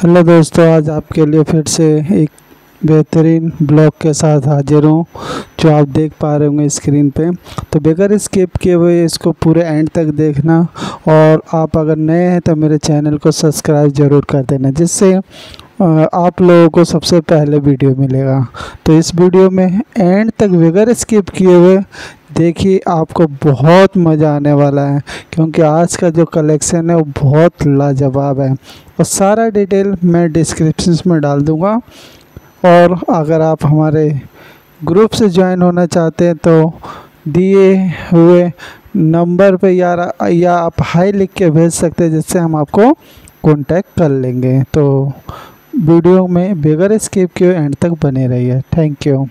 Hello दोस्तों, आज आपके लिए फिर से एक बेहतरीन ब्लॉग के साथ हाजिर हूँ, जो आप देख पा रहे होंगे स्क्रीन पे। तो बगैर स्किप किए हुए इसको पूरे एंड तक देखना और आप अगर नए हैं तो मेरे चैनल को सब्सक्राइब ज़रूर कर देना, जिससे आप लोगों को सबसे पहले वीडियो मिलेगा। तो इस वीडियो में एंड तक बगैर स्किप किए हुए, देखिए आपको बहुत मज़ा आने वाला है, क्योंकि आज का जो कलेक्शन है वो बहुत लाजवाब है। और सारा डिटेल मैं डिस्क्रिप्शन में डाल दूँगा। और अगर आप हमारे ग्रुप से ज्वाइन होना चाहते हैं तो दिए हुए नंबर पे यार या आप हाई लिख के भेज सकते हैं, जिससे हम आपको कांटेक्ट कर लेंगे। तो वीडियो में बगैर स्किप किए एंड तक बने रहिए। Thank you